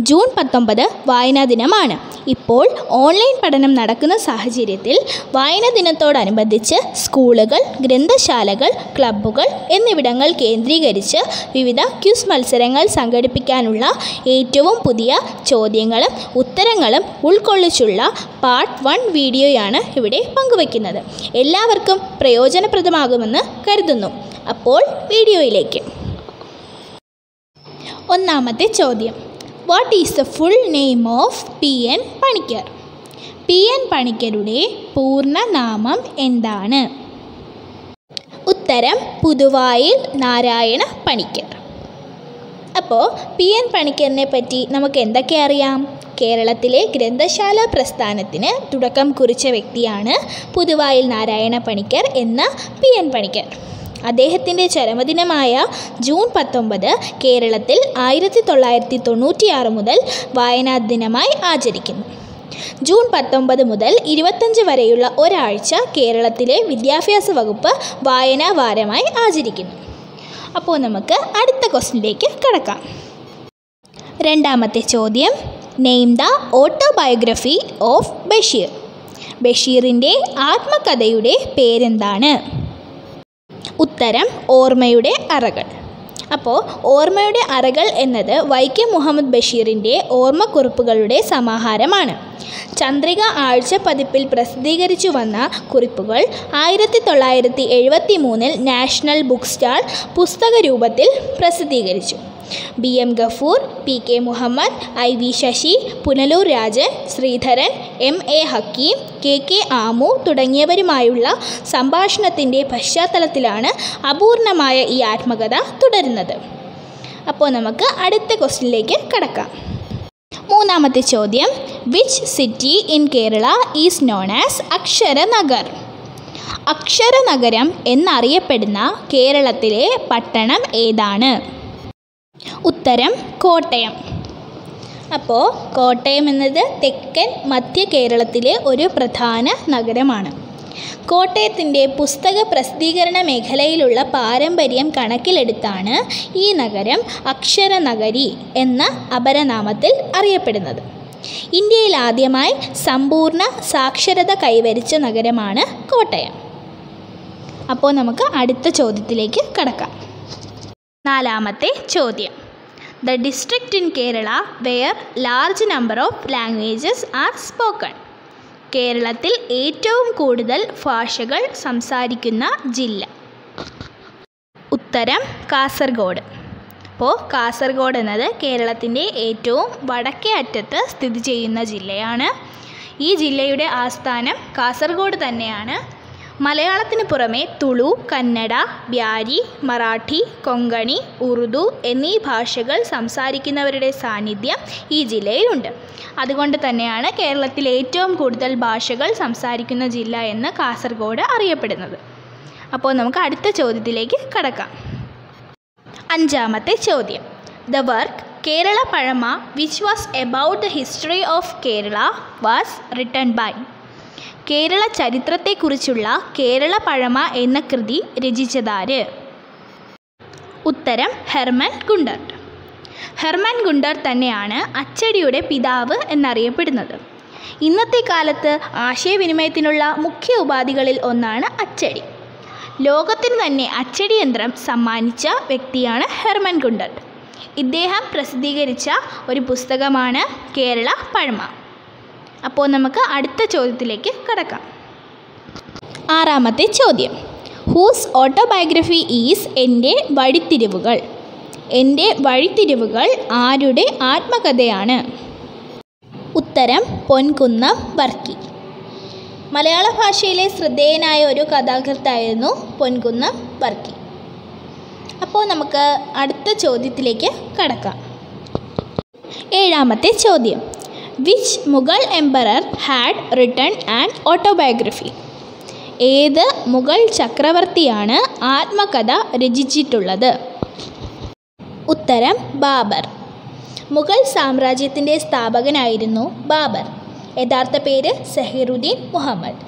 June പത്തൊമ്പത് വായനാ ദിനമാണ്. ഇപ്പോൾ ഓൺലൈൻ പഠനം നടക്കുന്ന സാഹചര്യത്തിൽ വായനാ ദിനത്തോടനുബന്ധിച്ച് സ്കൂളുകൾ ഗ്രന്ഥശാലകൾ ക്ലബ്ബുകൾ എന്നിവിടങ്ങൾ കേന്ദ്രീകരിച്ച് വിവിധ ക്യൂസ് മത്സരങ്ങൾ സംഘടിപ്പിക്കാനുള്ള ഏറ്റവും പുതിയ ചോദ്യങ്ങളും ഉത്തരങ്ങളും ഉൾക്കൊള്ളിച്ചുള്ള പാർട്ട് വൺ വീഡിയോയാണ് ഇവിടെ പങ്കുവയ്ക്കുന്നത്. എല്ലാവർക്കും പ്രയോജനപ്രദമാകുമെന്ന് കരുതുന്നു. അപ്പോൾ വീഡിയോയിലേക്ക്. ഒന്നാമത്തെ ചോദ്യം. What is the full name of P N Panicker P N പണിക്കരുടെ പൂർണനാമം എന്താണ്? ഉത്തരം പുതുവായിൽ നാരായണ പണിക്കർ. അപ്പോൾ പി എൻ പണിക്കറിനെ പറ്റി നമുക്ക് എന്തൊക്കെ അറിയാം? കേരളത്തിലെ ഗ്രന്ഥശാല പ്രസ്ഥാനത്തിന് തുടക്കം കുറിച്ച വ്യക്തിയാണ് പുതുവായിൽ നാരായണ പണിക്കർ എന്ന പി എൻ പണിക്കർ അദ്ദേഹത്തിന്റെ ചരമദിനമായ ജൂൺ പത്തൊമ്പത് കേരളത്തിൽ ആയിരത്തി തൊള്ളായിരത്തി തൊണ്ണൂറ്റിയാറ് മുതൽ വായനാ ദിനമായി ആചരിക്കുന്നു. ജൂൺ പത്തൊമ്പത് മുതൽ ഇരുപത്തഞ്ച് വരെയുള്ള ഒരാഴ്ച കേരളത്തിലെ വിദ്യാഭ്യാസ വകുപ്പ് വായനാ വാരമായി ആചരിക്കുന്നു. അപ്പോൾ നമുക്ക് അടുത്ത ക്വസ്റ്റിനിലേക്ക് കടക്കാം. രണ്ടാമത്തെ ചോദ്യം name the autobiography of Basheer ബഷീറിന്റെ ആത്മകഥയുടെ പേരെന്താണ്? ഉത്തരം ഓർമ്മയുടെ അറകൾ. അപ്പോൾ ഓർമ്മയുടെ അറകൾ എന്നത് വൈക്കം മുഹമ്മദ് ബഷീറിന്റെ ഓർമ്മക്കുറിപ്പുകളുടെ സമാഹാരമാണ്. ചന്ദ്രിക ആഴ്ച പതിപ്പിൽ പ്രസിദ്ധീകരിച്ചു വന്ന കുറിപ്പുകൾ ആയിരത്തി തൊള്ളായിരത്തി എഴുപത്തി മൂന്നിൽ നാഷണൽ ബുക്ക് സ്റ്റാൾ പുസ്തക രൂപത്തിൽ പ്രസിദ്ധീകരിച്ചു. B M Gafoor P K Muhammad I V Sasi Punalur Rajan Sreedharan M A Hakeem K K Aamu തുടങ്ങിയവരുമായുള്ള സംഭാഷണത്തിന്റെ പശ്ചാത്തലത്തിലാണ് അപൂർണമായ ഈ ആത്മകഥ തുടരുന്നത്. അപ്പോൾ നമുക്ക് അടുത്ത ക്വസ്റ്റ്യനിലേക്ക് കടക്കാം. മൂന്നാമത്തെ ചോദ്യം. Which city in Kerala is known as Aksharanagar? അക്ഷരനഗരം എന്നറിയപ്പെടുന്ന കേരളത്തിലെ പട്ടണം ഏതാണ്? ഉത്തരം കോട്ടയം. അപ്പോൾ കോട്ടയം എന്നത് തെക്കൻ മധ്യ കേരളത്തിലെ ഒരു പ്രധാന നഗരമാണ്. കോട്ടയത്തിന്റെ പുസ്തക പ്രസിദ്ധീകരണ മേഖലയിലുള്ള പാരമ്പര്യം കണക്കിലെടുത്താണ് ഈ നഗരം അക്ഷരനഗരി എന്ന അപരനാമത്തിൽ അറിയപ്പെടുന്നത്. ഇന്ത്യയിൽ ആദ്യമായി സമ്പൂർണ സാക്ഷരത കൈവരിച്ച നഗരമാണ് കോട്ടയം. അപ്പോൾ നമുക്ക് അടുത്ത ചോദ്യത്തിലേക്ക് കടക്കാം. നാലാമത്തെ ചോദ്യം. The district in Kerala where large number of languages are spoken കേരളത്തിൽ ഏറ്റവും കൂടുതൽ ഭാഷകൾ സംസാരിക്കുന്ന ജില്ല. ഉത്തരം കാസർഗോഡ്. അപ്പോൾ കാസർഗോഡ് എന്നത് കേരളത്തിന്റെ ഏറ്റവും വടക്കേ അറ്റത്ത് സ്ഥിതി ചെയ്യുന്ന ജില്ലയാണ്. ഈ ജില്ലയുടെ ആസ്ഥാനം കാസർഗോഡ് തന്നെയാണ്. മലയാളത്തിന് പുറമെ തുളു കന്നഡ ബ്യാരി മറാഠി കൊങ്കണി ഉറുദു എന്നീ ഭാഷകൾ സംസാരിക്കുന്നവരുടെ സാന്നിധ്യം ഈ ജില്ലയിലുണ്ട്. അതുകൊണ്ട് തന്നെയാണ് കേരളത്തിൽ ഏറ്റവും കൂടുതൽ ഭാഷകൾ സംസാരിക്കുന്ന ജില്ല എന്ന് കാസർഗോഡ് അറിയപ്പെടുന്നത്. അപ്പോൾ നമുക്ക് അടുത്ത ചോദ്യത്തിലേക്ക് കടക്കാം. അഞ്ചാമത്തെ ചോദ്യം. The work Kerala Pazhama which was about the history of Kerala was written by Kerala ചരിത്രത്തെക്കുറിച്ചുള്ള കേരള പഴമ എന്ന കൃതി രചിച്ചതാര്? ഉത്തരം ഹെർമൻ ഗുണ്ടർട്ട് ഹെർമൻ ഗുണ്ടർ തന്നെയാണ് അച്ചടിയുടെ പിതാവ് എന്നറിയപ്പെടുന്നത്. ഇന്നത്തെ കാലത്ത് ആശയവിനിമയത്തിനുള്ള മുഖ്യ ഉപാധികളിൽ ഒന്നാണ് അച്ചടി. ലോകത്തിന് തന്നെ അച്ചടി യന്ത്രം സമ്മാനിച്ച വ്യക്തിയാണ് ഹെർമൻ ഗുണ്ടർട്ട് ഇദ്ദേഹം പ്രസിദ്ധീകരിച്ച ഒരു പുസ്തകമാണ് കേരള പഴമ. അപ്പോൾ നമുക്ക് അടുത്ത ചോദ്യത്തിലേക്ക് കടക്കാം. ആറാമത്തെ ചോദ്യം. ഹൂസ് ഓട്ടോബയോഗ്രഫി ഈസ് എന്റെ വഴിത്തിരിവുകൾ? എന്റെ വഴിത്തിരിവുകൾ ആരുടെ ആത്മകഥയാണ്? ഉത്തരം പൊൻകുന്നം വർക്കി. മലയാള ഭാഷയിലെ ശ്രദ്ധേയനായ ഒരു കഥാകൃത്തായിരുന്നു പൊൻകുന്നം വർക്കി. അപ്പോൾ നമുക്ക് അടുത്ത ചോദ്യത്തിലേക്ക് കടക്കാം. ഏഴാമത്തെ ചോദ്യം. Which Mughal emperor had written and autobiography ഏത് മുഗൾ ചക്രവർത്തിയാണ് ആത്മകഥ രചിച്ചിട്ടുള്ളത്? ഉത്തരം ബാബർ. മുഗൾ സാമ്രാജ്യത്തിന്റെ സ്ഥാപകനായിരുന്നു ബാബർ. യഥാർത്ഥ പേര് സഹീറുദ്ദീൻ മുഹമ്മദ്.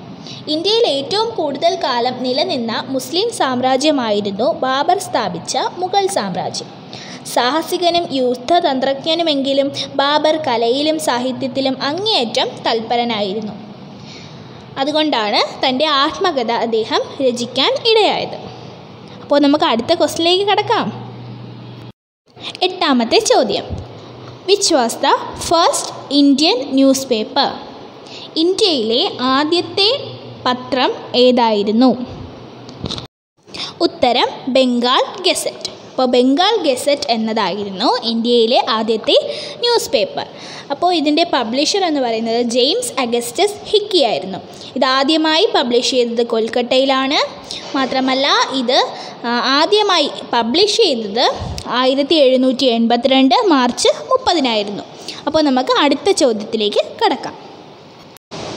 ഇന്ത്യയിൽ ഏറ്റവും കൂടുതൽ കാലം നിലനിന്ന മുസ്ലിം സാമ്രാജ്യമായിരുന്നു ബാബർ സ്ഥാപിച്ച മുഗൾ സാമ്രാജ്യം. സാഹസികനും യുദ്ധതന്ത്രജ്ഞനുമെങ്കിലും ബാബർ കലയിലും സാഹിത്യത്തിലും അങ്ങേയറ്റം തൽപരനായിരുന്നു. അതുകൊണ്ടാണ് തന്റെ ആത്മകഥ അദ്ദേഹം രചിക്കാൻ ഇടയായത്. അപ്പോൾ നമുക്ക് അടുത്ത ക്വസ്റ്റിലേക്ക് കടക്കാം. എട്ടാമത്തെ ചോദ്യം. Which was the first Indian newspaper ഇന്ത്യയിലെ ആദ്യത്തെ പത്രം ഏതായിരുന്നു? ഉത്തരം ബംഗാൾ ഗസറ്റ്. അപ്പോൾ ബംഗാൾ ഗസറ്റ് എന്നതായിരുന്നു ഇന്ത്യയിലെ ആദ്യത്തെ ന്യൂസ് പേപ്പർ അപ്പോൾ ഇതിന്റെ പബ്ലിഷർ എന്ന് പറയുന്നത് ജെയിംസ് അഗസ്റ്റസ് ഹിക്കി ആയിരുന്നു. ഇതാദ്യമായി പബ്ലിഷ് ചെയ്തത് കൊൽക്കട്ടയിലാണ്. മാത്രമല്ല ഇത് ആദ്യമായി പബ്ലിഷ് ചെയ്തത് ആയിരത്തി എഴുന്നൂറ്റി എൺപത്തിരണ്ട് മാർച്ച് മുപ്പതിനായിരുന്നു. അപ്പോൾ നമുക്ക് അടുത്ത ചോദ്യത്തിലേക്ക് കടക്കാം.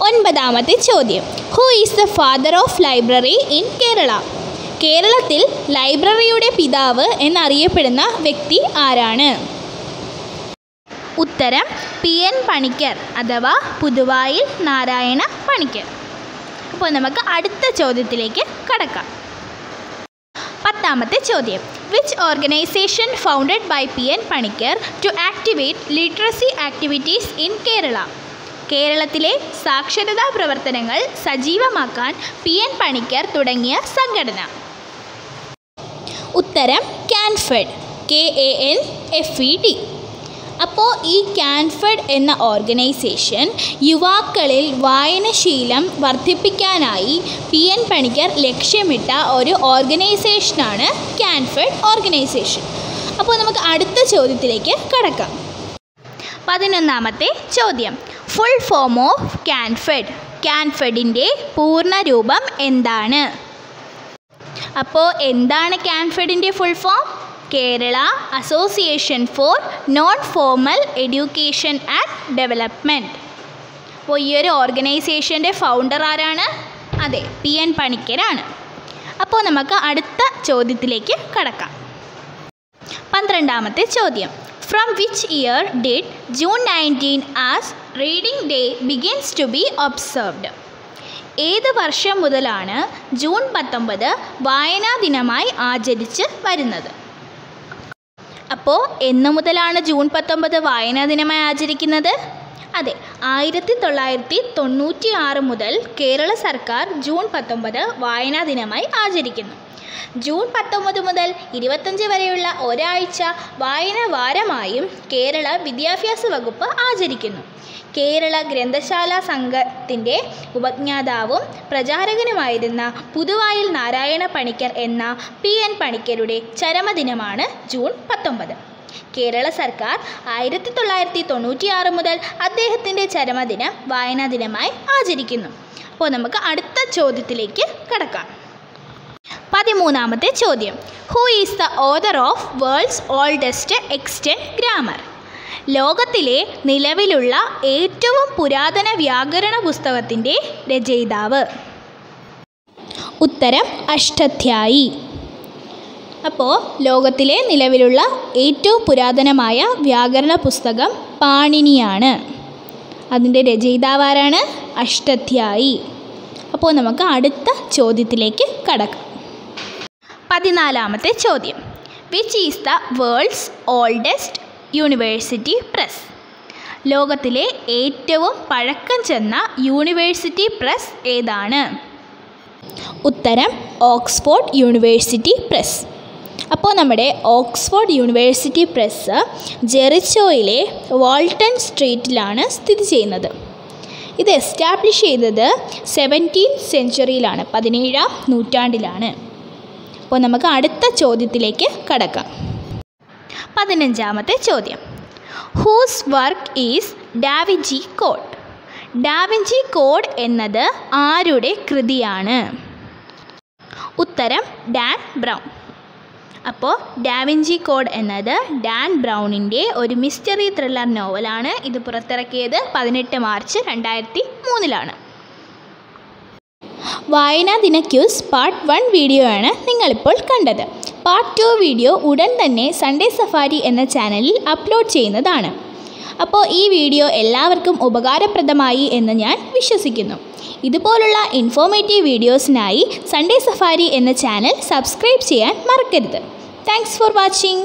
ഒൻപതാമത്തെ ചോദ്യം. Who is the father of library in Kerala കേരളത്തിൽ ലൈബ്രറിയുടെ പിതാവ് എന്നറിയപ്പെടുന്ന വ്യക്തി ആരാണ്? ഉത്തരം പി. എൻ. പണിക്കർ അഥവാ പുതുവായിൽ നാരായണ പണിക്കർ. അപ്പോൾ നമുക്ക് അടുത്ത ചോദ്യത്തിലേക്ക് കടക്കാം. പത്താമത്തെ ചോദ്യം which organisation founded by P N Panicker to activate literacy activities in Kerala കേരളത്തിലെ സാക്ഷരതാ പ്രവർത്തനങ്ങൾ സജീവമാക്കാൻ പി എൻ പണിക്കർ തുടങ്ങിയ സംഘടന. ഉത്തരം Kanfed K A N F E D അപ്പോൾ ഈ ക്യാൻഫെഡ് എന്ന ഓർഗനൈസേഷൻ യുവാക്കളിൽ വായനശീലം വർദ്ധിപ്പിക്കാനായി പി എൻ പണിക്കർ ലക്ഷ്യമിട്ട ഒരു ഓർഗനൈസേഷനാണ് ക്യാൻഫെഡ് ഓർഗനൈസേഷൻ. അപ്പോൾ നമുക്ക് അടുത്ത ചോദ്യത്തിലേക്ക് കടക്കാം. പതിനൊന്നാമത്തെ ചോദ്യം. ഫുൾ ഫോം ഓഫ് കാൻഫെഡ് കാൻഫെഡിന്റെ പൂർണരൂപം എന്താണ്? അപ്പോൾ എന്താണ് കാൻഫെഡിന്റെ full form Kerala association for non formal education and development അപ്പോൾ ഈ ഒരു ഓർഗനൈസേഷന്റെ ഫൗണ്ടർ ആരാണ്? അതെ പി എൻ പണിക്കരാണ്. അപ്പോൾ നമുക്ക് അടുത്ത ചോദ്യത്തിലേക്ക് കടക്കാം. പന്ത്രണ്ടാമത്തെ ചോദ്യം. From which year did June nineteen as reading day begins to be observed ഏത് വർഷം മുതലാണ് ജൂൺ പത്തൊമ്പത് വായനാ ദിനമായി ആചരിച്ച് വരുന്നത്? അപ്പോൾ എന്ന് മുതലാണ് ജൂൺ പത്തൊമ്പത് വായനാ ദിനമായി ആചരിക്കുന്നത്? അതെ ആയിരത്തി തൊള്ളായിരത്തി തൊണ്ണൂറ്റി ആറ് മുതൽ കേരള സർക്കാർ ജൂൺ പത്തൊമ്പത് വായനാ ദിനമായി ആചരിക്കുന്നു. ജൂൺ പത്തൊമ്പത് മുതൽ ഇരുപത്തഞ്ച് വരെയുള്ള ഒരാഴ്ച വായന വാരമായും കേരള വിദ്യാഭ്യാസ വകുപ്പ് ആചരിക്കുന്നു. കേരള ഗ്രന്ഥശാല സംഘത്തിന്റെ ഉപജ്ഞാതാവും പ്രചാരകനുമായിരുന്ന പുതുവായിൽ നാരായണ പണിക്കർ എന്ന പി എൻ പണിക്കരുടെ ചരമദിനമാണ് ജൂൺ പത്തൊമ്പത്. കേരള സർക്കാർ ആയിരത്തി തൊള്ളായിരത്തി തൊണ്ണൂറ്റിയാറ് മുതൽ അദ്ദേഹത്തിന്റെ ചരമദിനം വായനാ ദിനമായി ആചരിക്കുന്നു. അപ്പോൾ നമുക്ക് അടുത്ത ചോദ്യത്തിലേക്ക് കടക്കാം. പതിമൂന്നാമത്തെ ചോദ്യം. Who is the author of world's oldest extant grammar ലോകത്തിലെ നിലവിലുള്ള ഏറ്റവും പുരാതന വ്യാകരണ പുസ്തകത്തിന്റെ രചയിതാവ്. ഉത്തരം അഷ്ടധ്യായി. അപ്പോൾ ലോകത്തിലെ നിലവിലുള്ള ഏറ്റവും പുരാതനമായ വ്യാകരണ പുസ്തകം പാണിനിയാണ്. അതിന്റെ രചയിതാവാരാണ് അഷ്ടധ്യായി. അപ്പോൾ നമുക്ക് അടുത്ത ചോദ്യത്തിലേക്ക് കടക്കാം. പതിനാലാമത്തെ ചോദ്യം. Which is the world's oldest university press ലോകത്തിലെ ഏറ്റവും പഴക്കം ചെന്ന യൂണിവേഴ്സിറ്റി പ്രസ് ഏതാണ്? ഉത്തരം ഓക്സ്ഫോർഡ് യൂണിവേഴ്സിറ്റി പ്രസ്. അപ്പോൾ നമ്മുടെ ഓക്സ്ഫോർഡ് യൂണിവേഴ്സിറ്റി പ്രസ് ജെറിച്ചോയിലെ വാൾട്ടൺ സ്ട്രീറ്റിലാണ് സ്ഥിതി ചെയ്യുന്നത്. ഇത് എസ്റ്റാബ്ലിഷ് ചെയ്തത് സെവന്റീൻ സെഞ്ചുറിയിലാണ് പതിനേഴാം നൂറ്റാണ്ടിലാണ്. അപ്പോൾ നമുക്ക് അടുത്ത ചോദ്യത്തിലേക്ക് കടക്കാം. പതിനഞ്ചാമത്തെ ചോദ്യം. Whose work is Da Vinci code Da Vinci code എന്നത് ആരുടെ കൃതിയാണ്? ഉത്തരം ഡാൻ ബ്രൗൺ. അപ്പോൾ ഡാവിഞ്ചി കോഡ് എന്നത് ഡാൻ ബ്രൗണിന്റെ ഒരു മിസ്റ്ററി ത്രില്ലർ നോവലാണ് ഇത് പുറത്തിറക്കിയത് പതിനെട്ട് മാർച്ച് രണ്ടായിരത്തി മൂന്നിലാണ്. വായനാ ദിന ക്യൂസ് പാർട്ട് വൺ വീഡിയോ ആണ് നിങ്ങളിപ്പോൾ കണ്ടത്. പാർട്ട് ടു വീഡിയോ ഉടൻ തന്നെ സൺഡേ സഫാരി എന്ന ചാനലിൽ അപ്ലോഡ് ചെയ്യുന്നതാണ്. അപ്പോൾ ഈ വീഡിയോ എല്ലാവർക്കും ഉപകാരപ്രദമായി എന്ന് ഞാൻ വിശ്വസിക്കുന്നു. ഇതുപോലുള്ള ഇൻഫോർമേറ്റീവ് വീഡിയോസിനായി സൺഡേ സഫാരി എന്ന ചാനൽ സബ്സ്ക്രൈബ് ചെയ്യാൻ മറക്കരുത്. Thanks for watching